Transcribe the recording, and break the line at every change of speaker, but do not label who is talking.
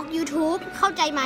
อก YouTube เข้าใจไหม